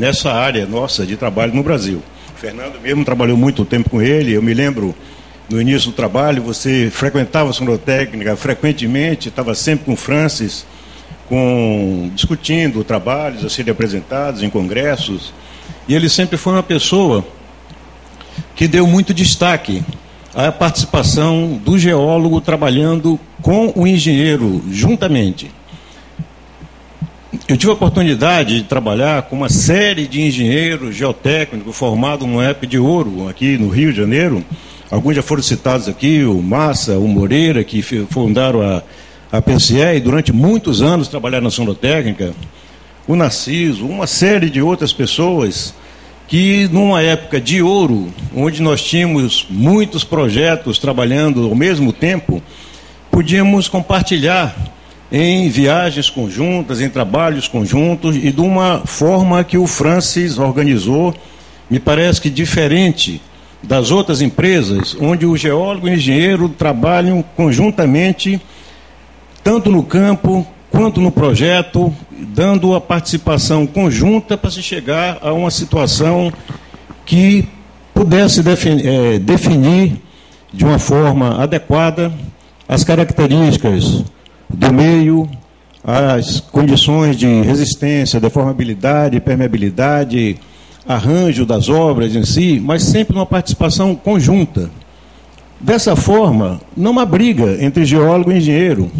nessa área nossa de trabalho no Brasil. O Fernando mesmo trabalhou muito tempo com ele, eu me lembro no início do trabalho, você frequentava a sonotécnica frequentemente, estava sempre com o Francis, com, discutindo trabalhos a serem apresentados em congressos, e ele sempre foi uma pessoa que deu muito destaque à participação do geólogo trabalhando com o engenheiro juntamente. Eu tive a oportunidade de trabalhar com uma série de engenheiros geotécnicos formados no época de ouro aqui no Rio de Janeiro. Alguns já foram citados aqui, o Massa, o Moreira, que fundaram a, a PCE e durante muitos anos trabalharam na sonotécnica. O Narciso, uma série de outras pessoas que numa época de ouro, onde nós tínhamos muitos projetos trabalhando ao mesmo tempo, podíamos compartilhar em viagens conjuntas, em trabalhos conjuntos e de uma forma que o Francis organizou, me parece que diferente das outras empresas, onde o geólogo e o engenheiro trabalham conjuntamente, tanto no campo quanto no projeto, dando a participação conjunta para se chegar a uma situação que pudesse definir, é, definir de uma forma adequada as características do meio, as condições de resistência, deformabilidade, permeabilidade, arranjo das obras em si, mas sempre numa participação conjunta. Dessa forma, não há briga entre geólogo e engenheiro.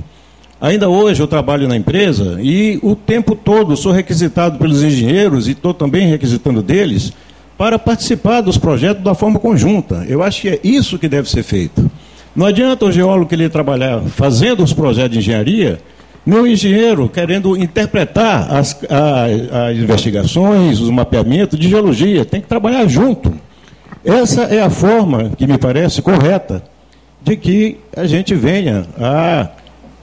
Ainda hoje eu trabalho na empresa e o tempo todo sou requisitado pelos engenheiros e estou também requisitando deles para participar dos projetos da forma conjunta. Eu acho que é isso que deve ser feito. Não adianta o geólogo querer trabalhar fazendo os projetos de engenharia, nem o engenheiro querendo interpretar as, as investigações, os mapeamentos de geologia. Tem que trabalhar junto. Essa é a forma que me parece correta de que a gente venha a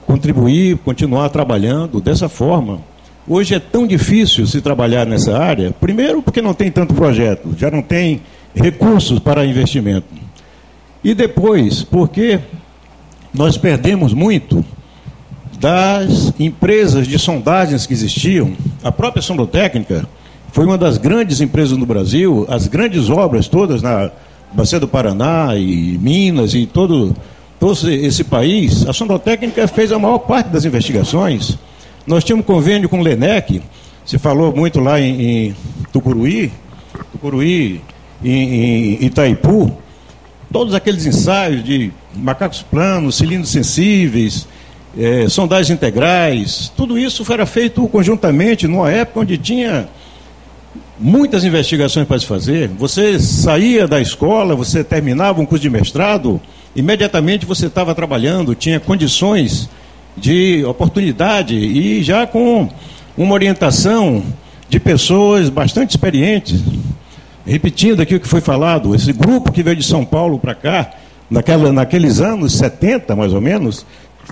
contribuir, continuar trabalhando dessa forma. Hoje é tão difícil se trabalhar nessa área, primeiro porque não tem tanto projeto, já não tem recursos para investimento. E depois, porque nós perdemos muito das empresas de sondagens que existiam. A própria Sondotécnica foi uma das grandes empresas no Brasil, as grandes obras todas na Bacia do Paraná e Minas e todo, todo esse país. A Sondotécnica fez a maior parte das investigações. Nós tínhamos convênio com o Lenec, se falou muito lá em, em Tucuruí, Tucuruí, em, em Itaipu, todos aqueles ensaios de macacos planos, cilindros sensíveis, é, sondagens integrais, tudo isso era feito conjuntamente numa época onde tinha muitas investigações para se fazer. Você saía da escola, você terminava um curso de mestrado, imediatamente você estava trabalhando, tinha condições de oportunidade e já com uma orientação de pessoas bastante experientes repetindo aqui o que foi falado, esse grupo que veio de São Paulo para cá, naquela, naqueles anos 70, mais ou menos,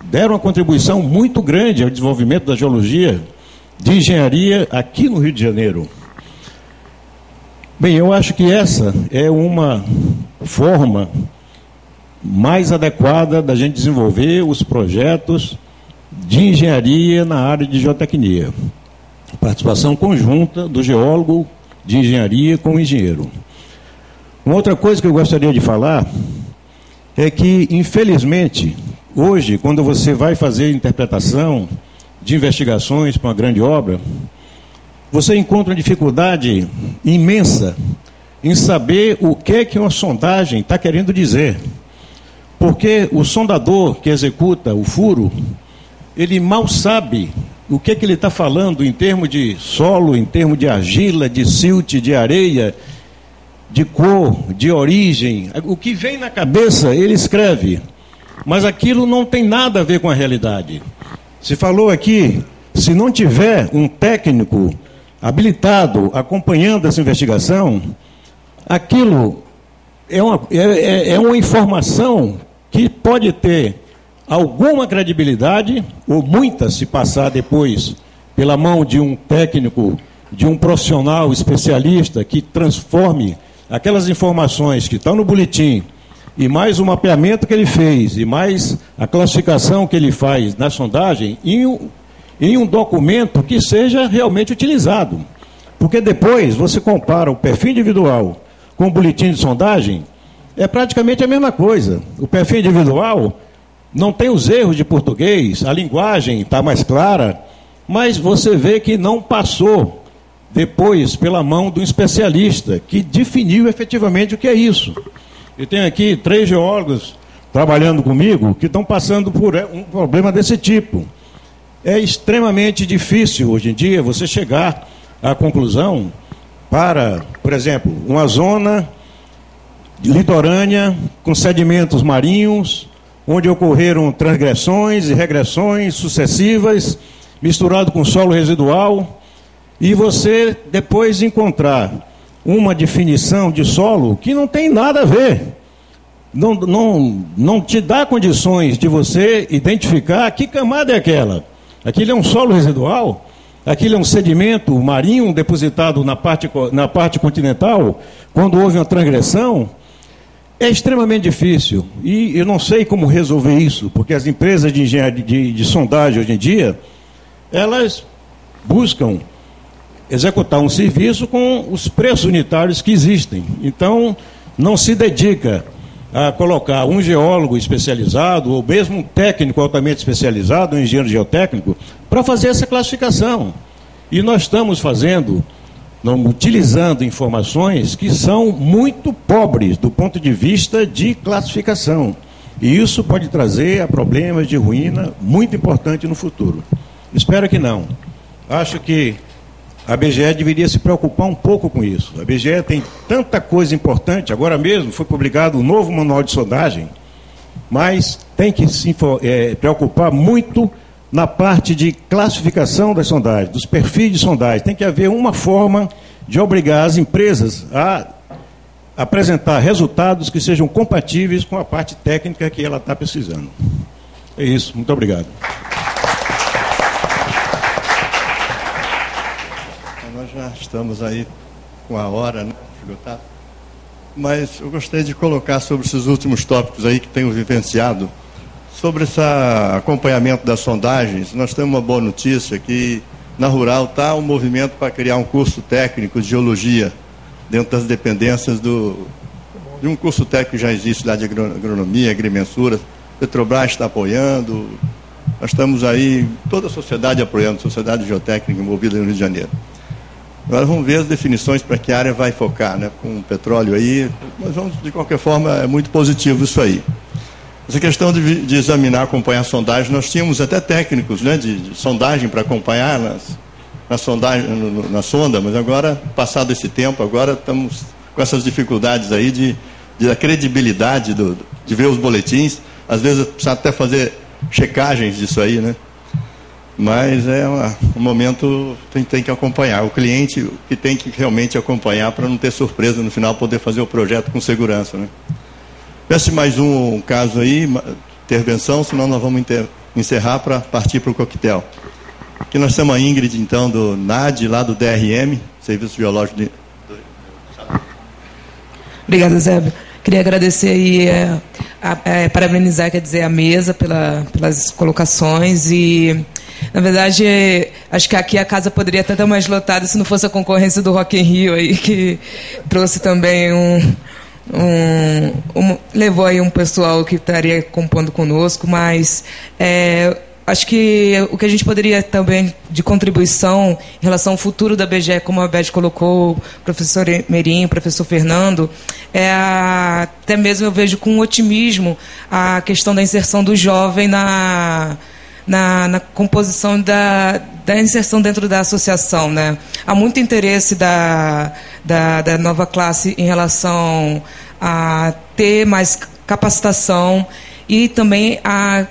deram uma contribuição muito grande ao desenvolvimento da geologia de engenharia aqui no Rio de Janeiro. Bem, eu acho que essa é uma forma mais adequada da gente desenvolver os projetos de engenharia na área de geotecnia. Participação conjunta do geólogo de engenharia com o engenheiro. Uma outra coisa que eu gostaria de falar é que, infelizmente, hoje, quando você vai fazer interpretação de investigações para uma grande obra, você encontra uma dificuldade imensa em saber o que é que uma sondagem está querendo dizer. Porque o sondador que executa o furo, ele mal sabe o que, que ele está falando em termos de solo, em termos de argila, de silt, de areia, de cor, de origem. O que vem na cabeça, ele escreve. Mas aquilo não tem nada a ver com a realidade. Se falou aqui, se não tiver um técnico habilitado acompanhando essa investigação, aquilo é uma, é, é, é uma informação que pode ter alguma credibilidade, ou muita, se passar depois pela mão de um técnico, de um profissional especialista que transforme aquelas informações que estão no boletim e mais o mapeamento que ele fez e mais a classificação que ele faz na sondagem em um, em um documento que seja realmente utilizado. Porque depois você compara o perfil individual com o boletim de sondagem, é praticamente a mesma coisa. O perfil individual não tem os erros de português, a linguagem está mais clara, mas você vê que não passou depois pela mão do especialista que definiu efetivamente o que é isso. E tem aqui três geólogos trabalhando comigo que estão passando por um problema desse tipo. É extremamente difícil hoje em dia você chegar à conclusão para, por exemplo, uma zona litorânea com sedimentos marinhos, onde ocorreram transgressões e regressões sucessivas, misturado com solo residual, e você depois encontrar uma definição de solo que não tem nada a ver não, não, não te dá condições de você identificar que camada é aquela. Aquilo é um solo residual, aquilo é um sedimento marinho depositado na parte, na parte continental, quando houve uma transgressão. É extremamente difícil e eu não sei como resolver isso, porque as empresas de engenharia de, de sondagem hoje em dia, elas buscam executar um serviço com os preços unitários que existem. Então, não se dedica a colocar um geólogo especializado, ou mesmo um técnico altamente especializado, um engenheiro geotécnico, para fazer essa classificação. E nós estamos fazendo, utilizando informações que são muito pobres do ponto de vista de classificação. E isso pode trazer a problemas de ruína muito importante no futuro. Espero que não. Acho que a BGE deveria se preocupar um pouco com isso. A BGE tem tanta coisa importante, agora mesmo foi publicado um novo manual de sondagem, mas tem que se é, preocupar muito na parte de classificação das sondagens, dos perfis de sondagem. Tem que haver uma forma de obrigar as empresas a apresentar resultados que sejam compatíveis com a parte técnica que ela está precisando. É isso. Muito obrigado. já estamos aí com a hora né. Mas eu gostaria de colocar sobre esses últimos tópicos aí que tenho vivenciado, sobre esse acompanhamento das sondagens. Nós temos uma boa notícia que na Rural está um movimento para criar um curso técnico de geologia dentro das dependências do, de um curso técnico que já existe lá de agronomia, agrimensura. Petrobras está apoiando, nós estamos aí, toda a sociedade apoiando, sociedade geotécnica envolvida no Rio de Janeiro. Agora vamos ver as definições para que área vai focar, né? Com o petróleo aí, mas vamos, de qualquer forma, é muito positivo isso aí. Essa questão de, de examinar, acompanhar a sondagem, nós tínhamos até técnicos né, de, de sondagem para acompanhar nas, na, sondagem, no, na sonda, mas agora, passado esse tempo, agora estamos com essas dificuldades aí de, de da credibilidade do, de ver os boletins. Às vezes precisa até fazer checagens disso aí, né? mas é uma, um momento que tem, tem que acompanhar. O cliente que tem que realmente acompanhar para não ter surpresa no final, poder fazer o projeto com segurança. Né? Peço mais um caso aí, intervenção, senão nós vamos encerrar para partir para o coquetel. Aqui nós temos a Ingrid, então, do NAD, lá do DRM, Serviço Geológico de... Obrigada, Zé. Queria agradecer aí, é, é, parabenizar, quer dizer, a mesa pela, pelas colocações e na verdade, acho que aqui a casa poderia estar mais lotada se não fosse a concorrência do Rock in Rio aí, que trouxe também um, um, um, levou aí um pessoal que estaria compondo conosco, mas é, acho que o que a gente poderia também de contribuição em relação ao futuro da BGE, como a Beth colocou, o professor Merim, o professor Fernando, é a, até mesmo eu vejo com otimismo a questão da inserção do jovem na na, na composição da, da inserção dentro da associação. Né? Há muito interesse da, da, da nova classe em relação a ter mais capacitação e também a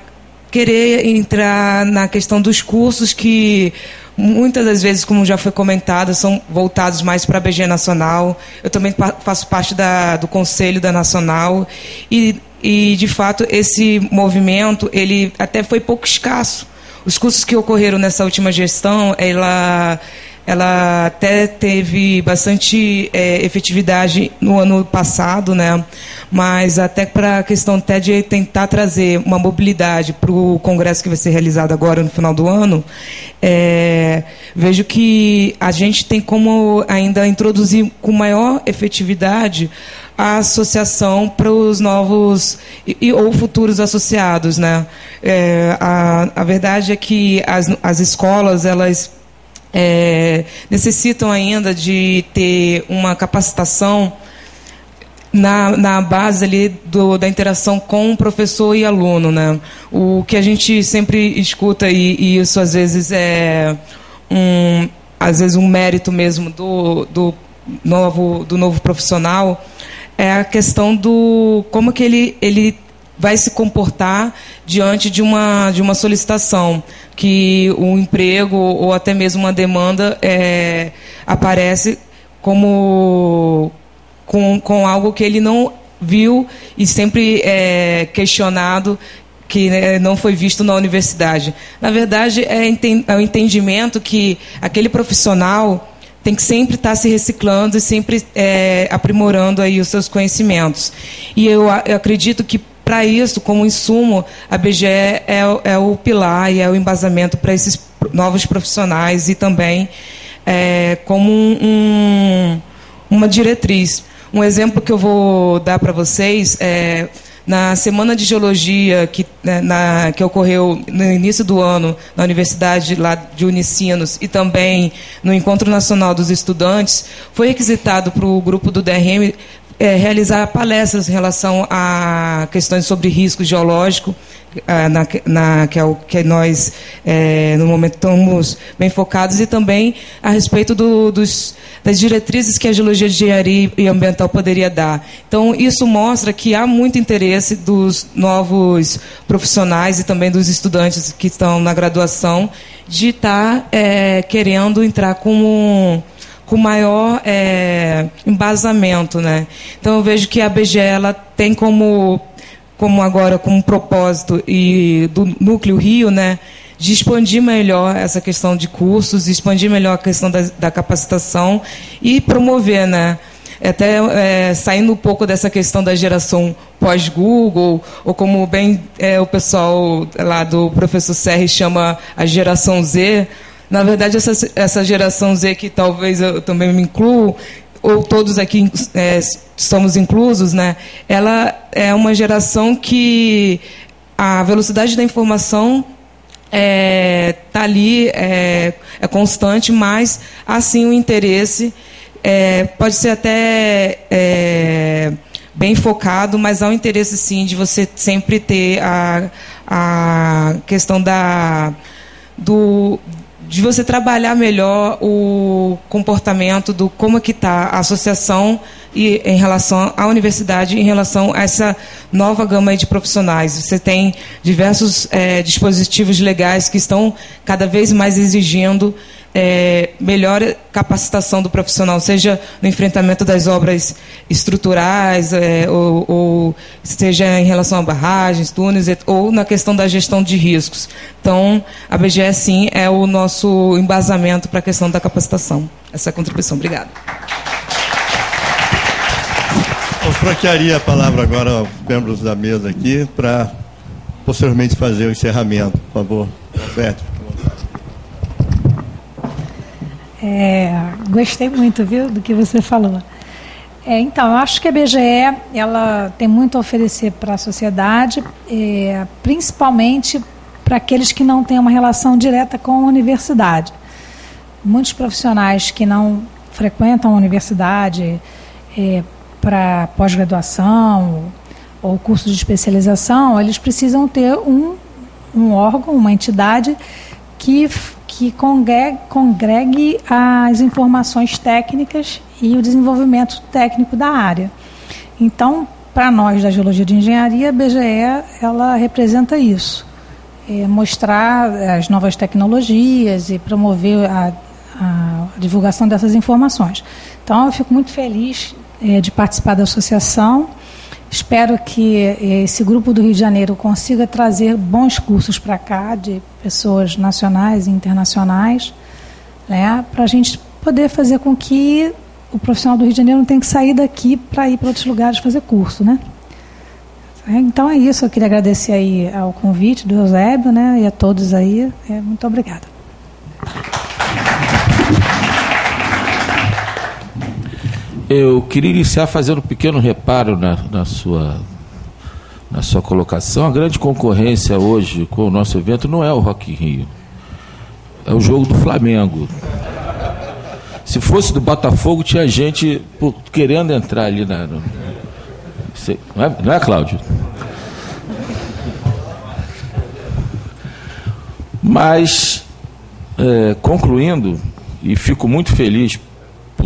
querer entrar na questão dos cursos que muitas das vezes, como já foi comentado, são voltados mais para a BG Nacional. Eu também faço parte da, do Conselho da Nacional e e de fato esse movimento ele até foi pouco escasso. Os cursos que ocorreram nessa última gestão, ela ela até teve bastante é, efetividade no ano passado, né? Mas até para a questão até de tentar trazer uma mobilidade para o congresso que vai ser realizado agora no final do ano, é, vejo que a gente tem como ainda introduzir com maior efetividade a associação para os novos e, ou futuros associados, né? É, a, a verdade é que as, as escolas elas é, necessitam ainda de ter uma capacitação na, na base ali do, da interação com professor e aluno, né? O que a gente sempre escuta e, e isso às vezes é um às vezes um mérito mesmo do, do novo do novo profissional é a questão do como que ele ele vai se comportar diante de uma, de uma solicitação, que o emprego ou até mesmo uma demanda é, aparece como com, com algo que ele não viu e sempre é questionado que né, não foi visto na universidade. Na verdade, é, é o entendimento que aquele profissional tem que sempre estar se reciclando e sempre é, aprimorando aí os seus conhecimentos. E eu, eu acredito que para isso, como insumo, a BGE é, é, o pilar e é o embasamento para esses novos profissionais e também é, como um, uma diretriz. Um exemplo que eu vou dar para vocês é na semana de geologia que, né, na, que ocorreu no início do ano na Universidade lá de Unicinos e também no Encontro Nacional dos Estudantes, foi requisitado para o grupo do DRM é, realizar palestras em relação a questões sobre risco geológico, na, na, que é o que nós, é, no momento, estamos bem focados, e também a respeito do, dos, das diretrizes que a geologia de engenharia e ambiental poderia dar. Então, isso mostra que há muito interesse dos novos profissionais e também dos estudantes que estão na graduação de estar é, querendo entrar como com maior é, embasamento, né? Então eu vejo que a BGE ela tem como, como agora como propósito e do núcleo Rio, né? De expandir melhor essa questão de cursos, expandir melhor a questão da, da capacitação e promover, né? Até é, saindo um pouco dessa questão da geração pós-Google, ou como bem é, o pessoal lá do professor Serri chama a geração Z, na verdade, essa, essa geração Z, que talvez eu também me incluo, ou todos aqui é, estamos inclusos, né? ela é uma geração que a velocidade da informação é, tá ali, é, é, constante, mas assim o interesse é, pode ser até é, bem focado, mas há um interesse sim de você sempre ter a, a questão da, do, de você trabalhar melhor o comportamento do como que está a associação e em relação à universidade, em relação a essa nova gama de profissionais. Você tem diversos é, dispositivos legais que estão cada vez mais exigindo é, melhor capacitação do profissional, seja no enfrentamento das obras estruturais, é, ou, ou, seja em relação a barragens, túneis, ou na questão da gestão de riscos. Então, a BGE, sim, é o nosso embasamento para a questão da capacitação. Essa é a contribuição. Obrigada. Franquearia a palavra agora aos membros da mesa aqui para posteriormente fazer o encerramento. Por favor, Roberto. É, gostei muito, viu, do que você falou. É, então, eu acho que a BGE ela tem muito a oferecer para a sociedade, é, principalmente para aqueles que não têm uma relação direta com a universidade. Muitos profissionais que não frequentam a universidade é, para pós-graduação ou curso de especialização, eles precisam ter um, um órgão, uma entidade que que congregue, congregue as informações técnicas e o desenvolvimento técnico da área. Então, para nós da geologia de engenharia, a BGE ela representa isso, é mostrar as novas tecnologias e promover a, a, divulgação dessas informações. Então, eu fico muito feliz é, de participar da associação Espero que eh, esse grupo do Rio de Janeiro consiga trazer bons cursos para cá, de pessoas nacionais e internacionais, né, para a gente poder fazer com que o profissional do Rio de Janeiro não tenha que sair daqui para ir para outros lugares fazer curso, né? Então é isso, eu queria agradecer aí ao convite do Eusébio, né, e a todos aí. É, muito obrigada. Eu queria iniciar fazendo um pequeno reparo na, na, sua, na sua colocação. A grande concorrência hoje com o nosso evento não é o Rock in Rio, é o jogo do Flamengo. Se fosse do Botafogo, tinha gente querendo entrar ali na. No, não é, não é Cláudio? Mas, é, concluindo, e fico muito feliz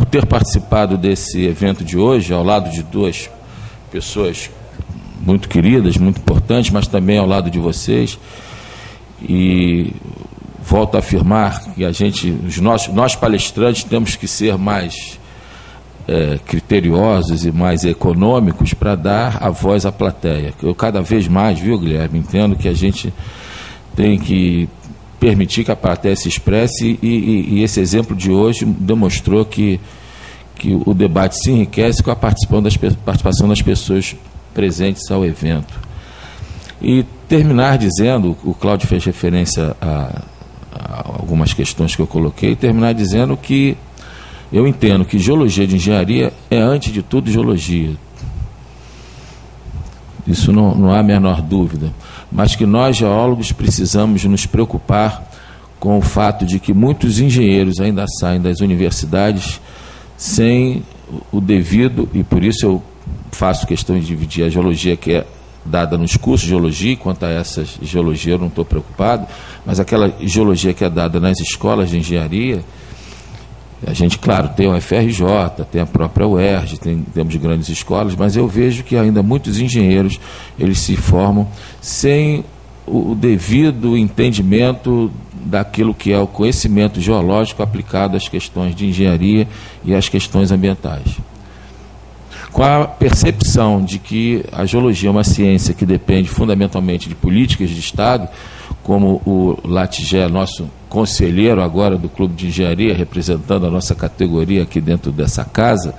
ter participado desse evento de hoje, ao lado de duas pessoas muito queridas, muito importantes, mas também ao lado de vocês. E volto a afirmar que a gente, os nossos, nós palestrantes, temos que ser mais é, criteriosos e mais econômicos para dar a voz à plateia. Eu cada vez mais, viu, Guilherme, entendo que a gente tem que permitir que a plateia se expresse e, e, e, esse exemplo de hoje demonstrou que, que o debate se enriquece com a participação das, pessoas presentes ao evento. E terminar dizendo, o Cláudio fez referência a, a algumas questões que eu coloquei, terminar dizendo que eu entendo que geologia de engenharia é, antes de tudo, geologia. Isso não, não há a menor dúvida mas que nós, geólogos, precisamos nos preocupar com o fato de que muitos engenheiros ainda saem das universidades sem o devido, e por isso eu faço questão de dividir a geologia que é dada nos cursos de geologia, quanto a essa geologia eu não estou preocupado, mas aquela geologia que é dada nas escolas de engenharia, a gente, claro, tem o FRJ, tem a própria UERJ, tem, temos grandes escolas, mas eu vejo que ainda muitos engenheiros eles se formam sem o devido entendimento daquilo que é o conhecimento geológico aplicado às questões de engenharia e às questões ambientais. Com a percepção de que a geologia é uma ciência que depende fundamentalmente de políticas de Estado, como o Latigé, nosso conselheiro agora do Clube de Engenharia, representando a nossa categoria aqui dentro dessa casa,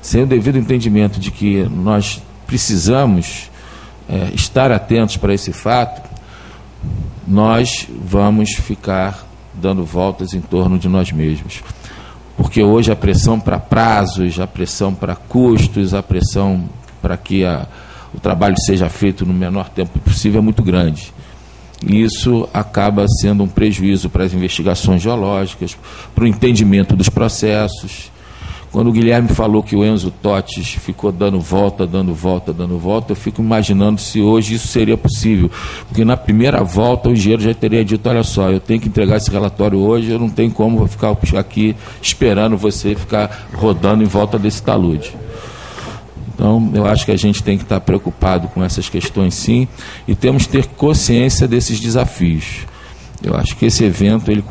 sem o devido entendimento de que nós precisamos é, estar atentos para esse fato, nós vamos ficar dando voltas em torno de nós mesmos. Porque hoje a pressão para prazos, a pressão para custos, a pressão para que a, o trabalho seja feito no menor tempo possível é muito grande. E isso acaba sendo um prejuízo para as investigações geológicas, para o entendimento dos processos. Quando o Guilherme falou que o Enzo Totes ficou dando volta, dando volta, dando volta, eu fico imaginando se hoje isso seria possível. Porque na primeira volta o engenheiro já teria dito: olha só, eu tenho que entregar esse relatório hoje, eu não tenho como ficar aqui esperando você ficar rodando em volta desse talude. Então, eu acho que a gente tem que estar preocupado com essas questões sim e temos que ter consciência desses desafios. Eu acho que esse evento ele